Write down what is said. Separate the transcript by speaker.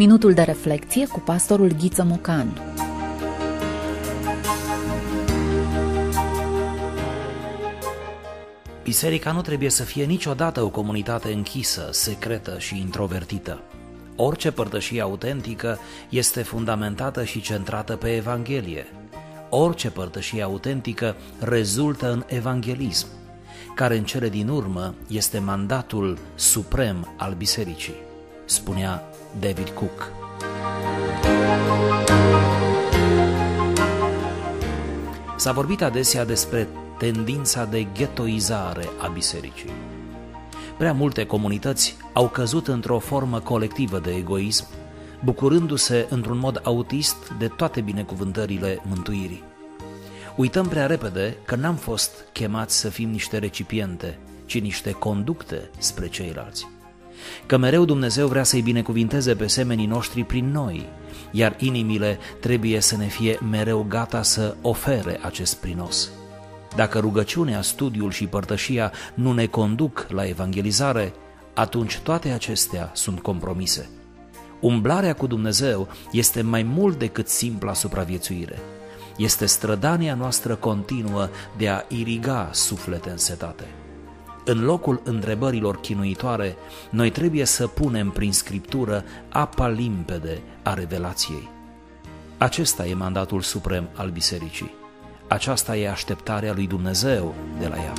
Speaker 1: Minutul de reflecție cu pastorul Ghiță Mocan.
Speaker 2: Biserica nu trebuie să fie niciodată o comunitate închisă, secretă și introvertită. Orice părtășie autentică este fundamentată și centrată pe Evanghelie. Orice părtășie autentică rezultă în evanghelism, care în cele din urmă este mandatul suprem al bisericii, spunea David Cook. S-a vorbit adesea despre tendința de ghettoizare a bisericii. Prea multe comunități au căzut într-o formă colectivă de egoism, bucurându-se într-un mod autist de toate binecuvântările mântuirii. Uităm prea repede că n-am fost chemați să fim niște recipiente, ci niște conducte spre ceilalți. Că mereu Dumnezeu vrea să-i binecuvinteze pe semenii noștri prin noi, iar inimile trebuie să ne fie mereu gata să ofere acest prinos. Dacă rugăciunea, studiul și părtășia nu ne conduc la evangelizare, atunci toate acestea sunt compromise. Umblarea cu Dumnezeu este mai mult decât simpla supraviețuire. Este strădania noastră continuă de a iriga suflete însetate. În locul întrebărilor chinuitoare, noi trebuie să punem prin scriptură apa limpede a revelației. Acesta e mandatul suprem al bisericii. Aceasta e așteptarea lui Dumnezeu de la ea.